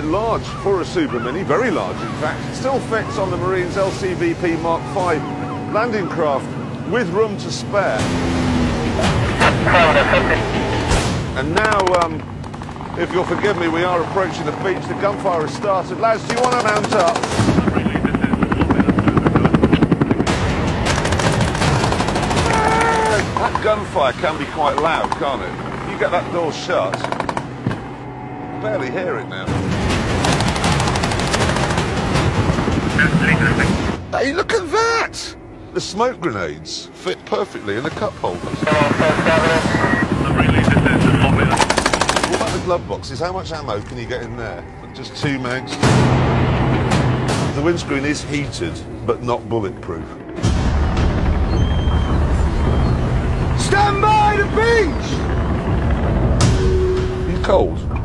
quite large for a Super Mini, very large in fact. Still fits on the Marines LCVP Mark V landing craft with room to spare. And now, um, if you'll forgive me, we are approaching the beach. The gunfire has started. Lads, do you want to mount up? That gunfire can be quite loud, can't it? You get that door shut, barely hear it now. Hey, look at that! The smoke grenades fit perfectly in the cup holders. What about the glove boxes? How much ammo can you get in there? Just two mags. The windscreen is heated, but not bulletproof. Stand by the beach! You cold?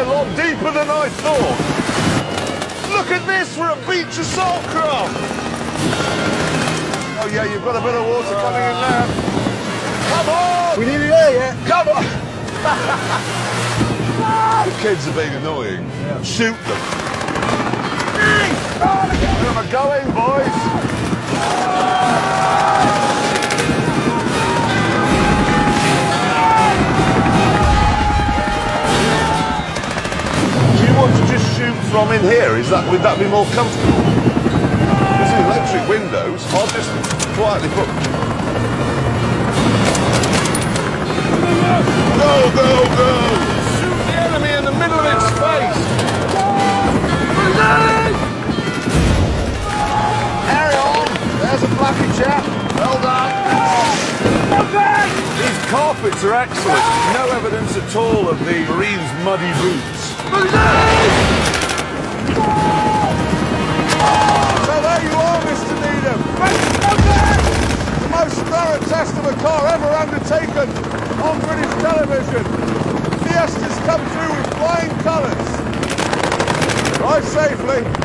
A lot deeper than I thought. Look at this for a beach assault craft. Oh yeah, you've got a bit of water coming in there. Come on! We nearly there yet? Come on! the kids are being annoying. Shoot them. Where am I going, boys? From in here? Is that would that be more comfortable? This is electric windows. I'll just quietly put. Go, go, go! Shoot the enemy in the middle of its face! Carry on! There's a flappy chap. Well done. These carpets are excellent. No evidence at all of the Marines' muddy boots. So there you are, Mr. Needham. The most thorough test of a car ever undertaken on British television. Fiesta's come through with flying colours. Drive safely.